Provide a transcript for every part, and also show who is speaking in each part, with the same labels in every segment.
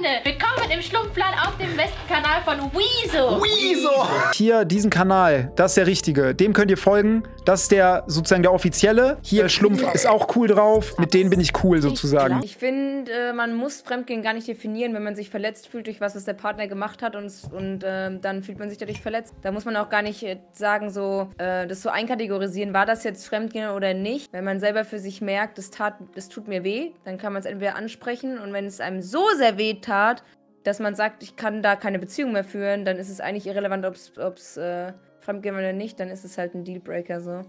Speaker 1: Freunde, willkommen im Schlumpfland auf dem Westenkanal von Wieso.
Speaker 2: Wieso! Hier, diesen Kanal, das ist der richtige. Dem könnt ihr folgen. Das ist der sozusagen der offizielle. Hier, Schlumpf ist auch cool drauf. Mit denen bin ich cool sozusagen.
Speaker 3: Ich finde, äh, man muss Fremdgehen gar nicht definieren, wenn man sich verletzt fühlt durch was, was der Partner gemacht hat und, und äh, dann fühlt man sich dadurch verletzt. Da muss man auch gar nicht sagen, so, äh, das so einkategorisieren, war das jetzt Fremdgehen oder nicht. Wenn man selber für sich merkt, das, tat, das tut mir weh, dann kann man es entweder ansprechen und wenn es einem so sehr weh tat, dass man sagt, ich kann da keine Beziehung mehr führen, dann ist es eigentlich irrelevant, ob es äh, Fremdgehen oder nicht, dann ist es halt ein Dealbreaker so.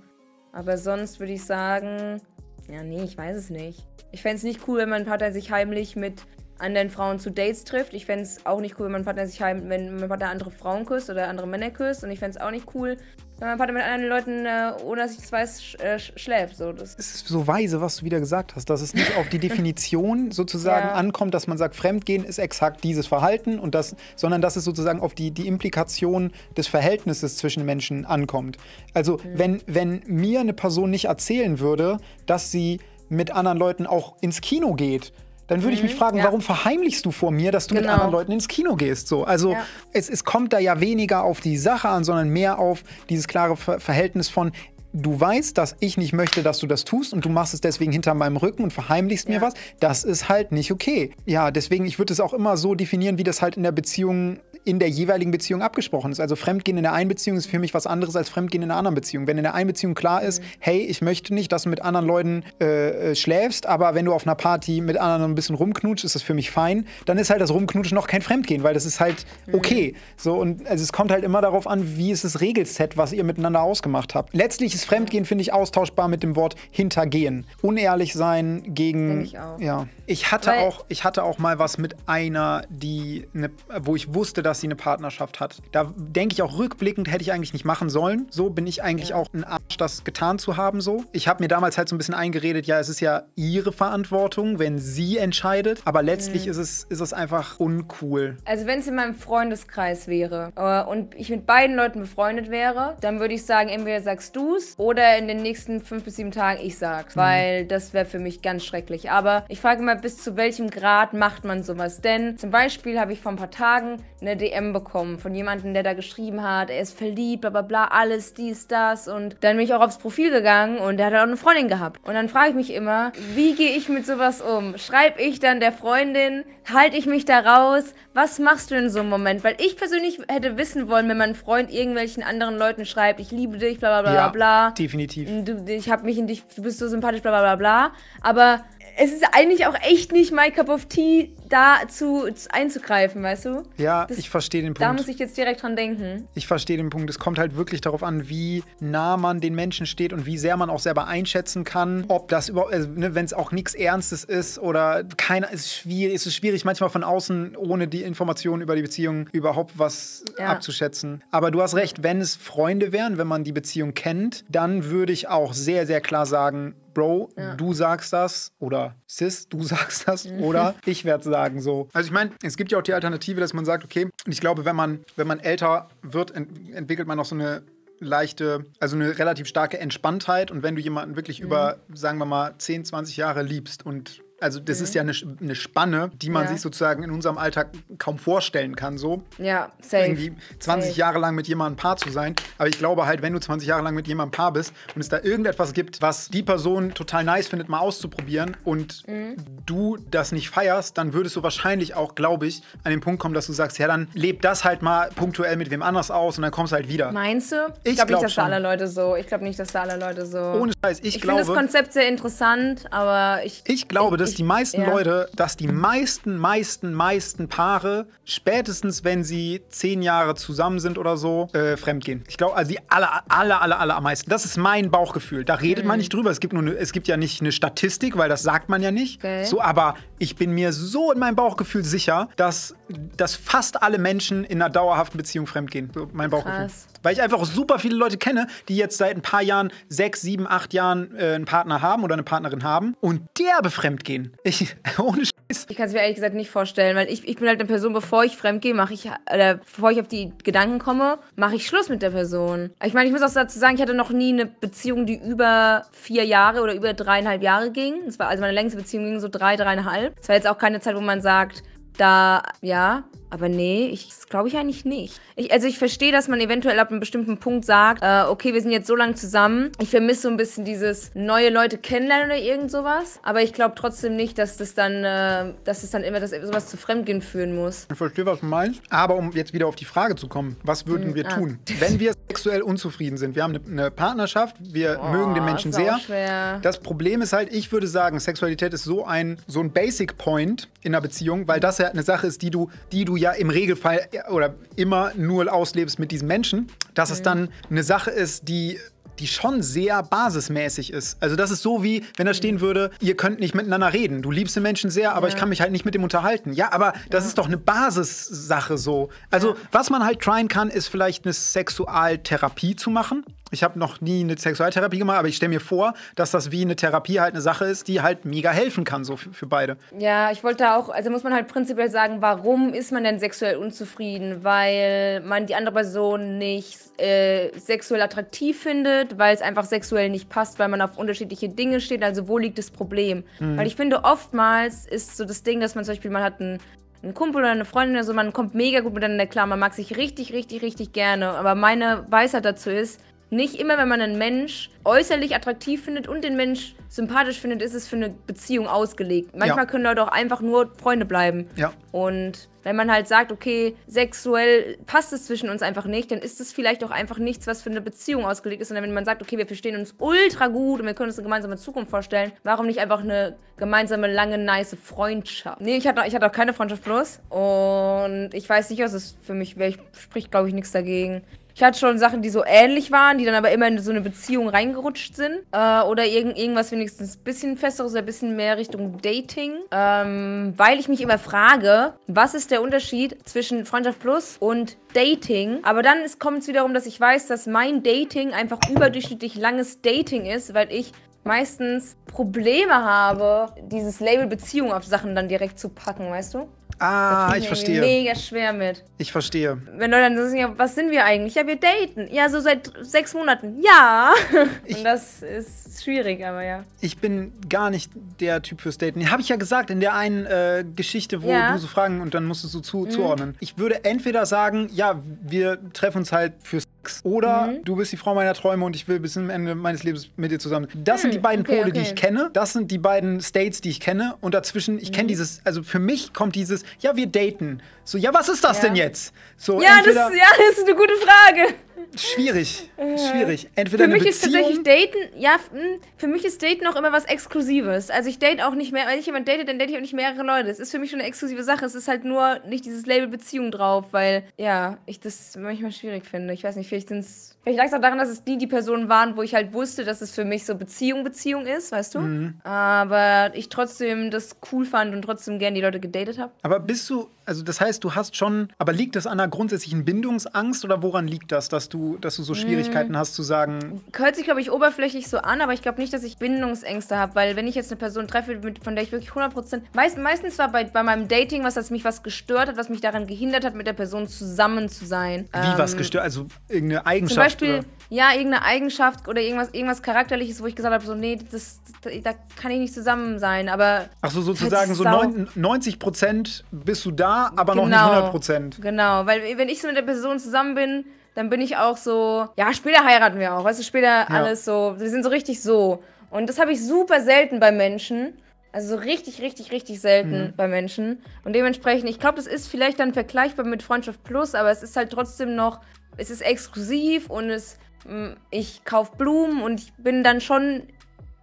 Speaker 3: Aber sonst würde ich sagen, ja, nee, ich weiß es nicht. Ich fände es nicht cool, wenn mein Partner sich heimlich mit anderen Frauen zu Dates trifft. Ich fände es auch nicht cool, wenn mein Partner sich heim, wenn mein Partner andere Frauen küsst oder andere Männer küsst. Und ich fände es auch nicht cool, wenn mein Partner mit anderen Leuten, äh, ohne dass ich es weiß, sch äh, schläft. So, das
Speaker 2: Es ist so weise, was du wieder gesagt hast, dass es nicht auf die Definition sozusagen
Speaker 3: Ja.
Speaker 2: ankommt, dass man sagt, Fremdgehen ist exakt dieses Verhalten und das, sondern dass es sozusagen auf die, die Implikation des Verhältnisses zwischen Menschen ankommt. Also
Speaker 3: Mhm.
Speaker 2: wenn, wenn mir eine Person nicht erzählen würde, dass sie mit anderen Leuten auch ins Kino geht, dann würde ich mich fragen,
Speaker 3: Mhm. ja.
Speaker 2: warum verheimlichst du vor mir, dass du mit
Speaker 3: Genau.
Speaker 2: anderen Leuten ins Kino gehst? So, also
Speaker 3: Ja.
Speaker 2: es, es kommt da ja weniger auf die Sache an, sondern mehr auf dieses klare Ver Verhältnis von Du weißt, dass ich nicht möchte, dass du das tust und du machst es deswegen hinter meinem Rücken und verheimlichst mir
Speaker 3: Ja.
Speaker 2: was. Das ist halt nicht okay. Ja, deswegen, ich würde es auch immer so definieren, wie das halt in der Beziehung, in der jeweiligen Beziehung abgesprochen ist. Also Fremdgehen in der einen Beziehung ist für mich was anderes als Fremdgehen in der anderen Beziehung. Wenn in der einen Beziehung klar ist, hey, ich möchte nicht, dass du mit anderen Leuten äh, äh, schläfst, aber wenn du auf einer Party mit anderen ein bisschen rumknutschst, ist das für mich fein, dann ist halt das Rumknutschen noch kein Fremdgehen, weil das ist halt okay. So, und also es kommt halt immer darauf an, wie ist das Regelset, was ihr miteinander ausgemacht habt. Letztlich ist Fremdgehen, finde ich, austauschbar mit dem Wort hintergehen. Unehrlich sein gegen.
Speaker 3: Ich auch.
Speaker 2: Ja. Ich hatte
Speaker 3: Weil-
Speaker 2: auch, ich hatte auch mal was mit einer, die ne, wo ich wusste, dass sie eine Partnerschaft hat. Da denke ich auch rückblickend, hätte ich eigentlich nicht machen sollen. So bin ich eigentlich auch ein Arsch, das getan zu haben. So. Ich habe mir damals halt so ein bisschen eingeredet, ja, es ist ja ihre Verantwortung, wenn sie entscheidet. Aber letztlich
Speaker 3: Mhm.
Speaker 2: ist, es, ist es einfach uncool.
Speaker 3: Also wenn es in meinem Freundeskreis wäre äh, und ich mit beiden Leuten befreundet wäre, dann würde ich sagen, entweder sagst du's oder in den nächsten fünf bis sieben Tagen ich sag's, weil das wäre für mich ganz schrecklich. Aber ich frage mal, bis zu welchem Grad macht man sowas? Denn zum Beispiel habe ich vor ein paar Tagen eine DM bekommen von jemandem, der da geschrieben hat, er ist verliebt, bla bla bla, alles, dies, das. Und dann bin ich auch aufs Profil gegangen und der hat auch eine Freundin gehabt. Und dann frage ich mich immer, wie gehe ich mit sowas um? Schreibe ich dann der Freundin, halte ich mich da raus? Was machst du in so einem Moment? Weil ich persönlich hätte wissen wollen, wenn mein Freund irgendwelchen anderen Leuten schreibt, ich liebe dich, bla bla bla bla bla.
Speaker 2: definitiv.
Speaker 3: Du, ich habe mich in dich, du bist so sympathisch, bla bla bla bla. Aber es ist eigentlich auch echt nicht my cup of tea, da zu, einzugreifen, weißt du?
Speaker 2: Ja,
Speaker 3: Das-
Speaker 2: ich verstehe den
Speaker 3: Da
Speaker 2: Punkt.
Speaker 3: muss ich jetzt direkt dran denken.
Speaker 2: Ich verstehe den Punkt. Es kommt halt wirklich darauf an, wie nah man den Menschen steht und wie sehr man auch selber einschätzen kann, ob das überhaupt, also, ne, wenn es auch nichts Ernstes ist oder keiner, ist schwierig, ist es schwierig, manchmal von außen ohne die Informationen über die Beziehung überhaupt was
Speaker 3: Ja.
Speaker 2: abzuschätzen. Aber du hast recht, wenn es Freunde wären, wenn man die Beziehung kennt, dann würde ich auch sehr, sehr klar sagen, Bro, du sagst das oder Sis, du sagst das oder ich werde sagen so. Also ich meine, es gibt ja auch die Alternative, dass man sagt, okay, und ich glaube, wenn man, wenn man älter wird, ent entwickelt man noch so eine leichte, also eine relativ starke Entspanntheit. Und wenn du jemanden wirklich über, sagen wir mal, 10, 20 Jahre liebst und also das ist ja eine, eine Spanne, die man
Speaker 3: Ja.
Speaker 2: sich sozusagen in unserem Alltag kaum vorstellen kann, so
Speaker 3: Ja, safe.
Speaker 2: irgendwie 20
Speaker 3: Safe.
Speaker 2: Jahre lang mit jemandem Paar zu sein. Aber ich glaube halt, wenn du 20 Jahre lang mit jemandem Paar bist und es da irgendetwas gibt, was die Person total nice findet, mal auszuprobieren und
Speaker 3: Mhm.
Speaker 2: du das nicht feierst, dann würdest du wahrscheinlich auch, glaube ich, an den Punkt kommen, dass du sagst, ja, dann leb das halt mal punktuell mit wem anders aus und dann kommst du halt wieder.
Speaker 3: Meinst du?
Speaker 2: Ich
Speaker 3: glaube
Speaker 2: glaub
Speaker 3: nicht, dass da alle Leute so. Ich glaube nicht, dass da alle Leute so.
Speaker 2: Ohne Scheiß, ich,
Speaker 3: ich finde das. Konzept sehr interessant, aber ich.
Speaker 2: Ich glaube, dass die meisten
Speaker 3: ja.
Speaker 2: Leute, dass die meisten, meisten, meisten Paare, spätestens wenn sie zehn Jahre zusammen sind oder so, äh, fremdgehen. Ich glaube, also die aller, aller, aller, aller am meisten. Das ist mein Bauchgefühl. Da redet
Speaker 3: Mhm.
Speaker 2: man nicht drüber. Es gibt, nur eine, es gibt ja nicht eine Statistik, weil das sagt man ja nicht.
Speaker 3: Okay.
Speaker 2: So, aber ich bin mir so in meinem Bauchgefühl sicher, dass, dass fast alle Menschen in einer dauerhaften Beziehung fremdgehen. So mein Bauchgefühl. Weil ich einfach super viele Leute kenne, die jetzt seit ein paar Jahren, sechs, sieben, acht Jahren äh, einen Partner haben oder eine Partnerin haben und derbe fremdgehen. Ich, ohne Scheiß.
Speaker 3: Ich kann es mir ehrlich gesagt nicht vorstellen, weil ich, ich bin halt eine Person, bevor ich fremd gehe, mache ich, oder bevor ich auf die Gedanken komme, mache ich Schluss mit der Person. Ich meine, ich muss auch dazu sagen, ich hatte noch nie eine Beziehung, die über vier Jahre oder über dreieinhalb Jahre ging. Das war, also meine längste Beziehung ging so drei, dreieinhalb. Es war jetzt auch keine Zeit, wo man sagt, da, ja, aber nee, ich glaube ich eigentlich nicht. Ich, also ich verstehe, dass man eventuell ab einem bestimmten Punkt sagt, äh, okay, wir sind jetzt so lange zusammen. Ich vermisse so ein bisschen dieses neue Leute kennenlernen oder irgend sowas. Aber ich glaube trotzdem nicht, dass das dann, äh, dass es dann immer das, sowas zu Fremdgehen führen muss.
Speaker 2: Ich verstehe, was du meinst. Aber um jetzt wieder auf die Frage zu kommen, was würden
Speaker 3: Hm,
Speaker 2: wir
Speaker 3: ah.
Speaker 2: tun? Wenn wir sexuell unzufrieden sind, wir haben eine, eine Partnerschaft, wir
Speaker 3: Boah,
Speaker 2: mögen den Menschen sehr.
Speaker 3: schwer.
Speaker 2: Das Problem ist halt, ich würde sagen, Sexualität ist so ein, so ein Basic Point in einer Beziehung, weil das ja eine Sache ist, die du, die du ja im Regelfall oder immer nur auslebst mit diesem Menschen, dass es dann eine Sache ist, die die schon sehr basismäßig ist. Also das ist so wie, wenn da stehen würde, ihr könnt nicht miteinander reden. Du liebst den Menschen sehr, aber ich kann mich halt nicht mit dem unterhalten. Ja, aber das ist doch eine Basissache so. Also was man halt tryen kann, ist vielleicht eine Sexualtherapie zu machen. Ich habe noch nie eine Sexualtherapie gemacht, aber ich stelle mir vor, dass das wie eine Therapie halt eine Sache ist, die halt mega helfen kann, so für, für beide.
Speaker 3: Ja, ich wollte auch, also muss man halt prinzipiell sagen, warum ist man denn sexuell unzufrieden? Weil man die andere Person nicht äh, sexuell attraktiv findet, weil es einfach sexuell nicht passt, weil man auf unterschiedliche Dinge steht. Also wo liegt das Problem? Weil ich finde, oftmals ist so das Ding, dass man zum Beispiel, man hat einen ein Kumpel oder eine Freundin oder so, man kommt mega gut miteinander klar, man mag sich richtig, richtig, richtig gerne. Aber meine Weisheit dazu ist, nicht immer, wenn man einen Mensch äußerlich attraktiv findet und den Mensch sympathisch findet, ist es für eine Beziehung ausgelegt. Manchmal
Speaker 2: Ja.
Speaker 3: können Leute auch einfach nur Freunde bleiben.
Speaker 2: Ja.
Speaker 3: Und wenn man halt sagt, okay, sexuell passt es zwischen uns einfach nicht, dann ist es vielleicht auch einfach nichts, was für eine Beziehung ausgelegt ist. Sondern wenn man sagt, okay, wir verstehen uns ultra gut und wir können uns eine gemeinsame Zukunft vorstellen, warum nicht einfach eine gemeinsame, lange, nice Freundschaft? Nee, ich hatte, ich hatte auch keine Freundschaft bloß. Und ich weiß nicht, was es für mich wäre. Ich spricht, glaube ich, nichts dagegen. Ich hatte schon Sachen, die so ähnlich waren, die dann aber immer in so eine Beziehung reingerutscht sind. Äh, oder irgend, irgendwas wenigstens ein bisschen festeres ein bisschen mehr Richtung Dating. Ähm, weil ich mich immer frage, was ist der Unterschied zwischen Freundschaft Plus und Dating? Aber dann kommt es wiederum, dass ich weiß, dass mein Dating einfach überdurchschnittlich langes Dating ist, weil ich meistens Probleme habe, dieses Label Beziehung auf Sachen dann direkt zu packen, weißt du?
Speaker 2: Ah, ich verstehe.
Speaker 3: Mega schwer mit.
Speaker 2: Ich verstehe.
Speaker 3: Wenn Leute dann sagen, ja, was sind wir eigentlich? Ja, wir daten. Ja, so seit sechs Monaten. Ja. Und das ist schwierig, aber ja.
Speaker 2: Ich bin gar nicht der Typ fürs Daten. Habe ich ja gesagt in der einen äh, Geschichte, wo
Speaker 3: Ja. Mhm.
Speaker 2: du so Fragen und dann musstest du zu, zuordnen. Ich würde entweder sagen, ja, wir treffen uns halt für Sex oder
Speaker 3: Mhm.
Speaker 2: du bist die Frau meiner Träume und ich will bis zum Ende meines Lebens mit dir zusammen. Das sind die beiden
Speaker 3: okay,
Speaker 2: Pole, die
Speaker 3: okay.
Speaker 2: ich kenne. Das sind die beiden States, die ich kenne. Und dazwischen, ich
Speaker 3: Mhm.
Speaker 2: kenne dieses, also für mich kommt dieses, ja, wir daten. So, ja, was ist das
Speaker 3: Ja.
Speaker 2: denn jetzt? So,
Speaker 3: Ja, das,
Speaker 2: entweder,
Speaker 3: ja, das ist eine gute Frage.
Speaker 2: Schwierig, schwierig. Entweder
Speaker 3: Für mich ist tatsächlich Daten, ja, mh, für mich ist Daten auch immer was Exklusives. Also ich date auch nicht mehr, wenn ich jemand date, dann date ich auch nicht mehrere Leute. Es ist für mich schon eine exklusive Sache. Es ist halt nur nicht dieses Label Beziehung drauf, weil, ja, ich das manchmal schwierig finde. Ich weiß nicht, vielleicht sind's, vielleicht lag es auch daran, dass es die, die Personen waren, wo ich halt wusste, dass es für mich so Beziehung, Beziehung ist, weißt du?
Speaker 2: Mhm.
Speaker 3: Aber ich trotzdem das cool fand und trotzdem gern die Leute gedatet habe.
Speaker 2: Aber bist du, also das heißt, du hast schon, aber liegt das an einer grundsätzlichen Bindungsangst oder woran liegt das, dass du, dass du so Schwierigkeiten hast zu sagen,
Speaker 3: hört sich, glaube ich, oberflächlich so an, aber ich glaube nicht, dass ich Bindungsängste habe, weil wenn ich jetzt eine Person treffe, mit, von der ich wirklich 100%, meist, meistens war bei, bei meinem Dating was, das mich was gestört hat, was mich daran gehindert hat, mit der Person zusammen zu sein.
Speaker 2: wie was
Speaker 3: Ähm,
Speaker 2: gestört, also irgendeine Eigenschaft
Speaker 3: Zum Beispiel,
Speaker 2: oder?
Speaker 3: ja, irgendeine Eigenschaft oder irgendwas, irgendwas Charakterliches, wo ich gesagt habe, so, nee, das, da, kann ich nicht zusammen sein, aber...
Speaker 2: Ach so, sozusagen so
Speaker 3: sau-
Speaker 2: neun- 90 Prozent bist du da, aber noch nicht
Speaker 3: Genau.
Speaker 2: 100 Prozent.
Speaker 3: Genau, weil wenn ich so mit der Person zusammen bin, dann bin ich auch so, ja, später heiraten wir auch, weißt du, später alles so, wir sind so richtig so. Und das habe ich super selten bei Menschen. Also so richtig, richtig, richtig selten
Speaker 2: Mhm.
Speaker 3: bei Menschen. Und dementsprechend, ich glaube, das ist vielleicht dann vergleichbar mit Freundschaft Plus, aber es ist halt trotzdem noch, es ist exklusiv und es, mh, ich kaufe Blumen und ich bin dann schon,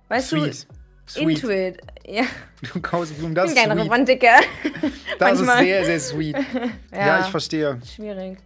Speaker 3: weißt
Speaker 2: Sweet.
Speaker 3: du,
Speaker 2: Sweet.
Speaker 3: into it. Ja,
Speaker 2: Du kaufst Blumen,
Speaker 3: ich
Speaker 2: das
Speaker 3: bin
Speaker 2: ist sweet.
Speaker 3: Romantiker.
Speaker 2: Das ist
Speaker 3: manchmal.
Speaker 2: sehr, sehr sweet. ja.
Speaker 3: Ja.
Speaker 2: ich verstehe.
Speaker 3: Schwierig.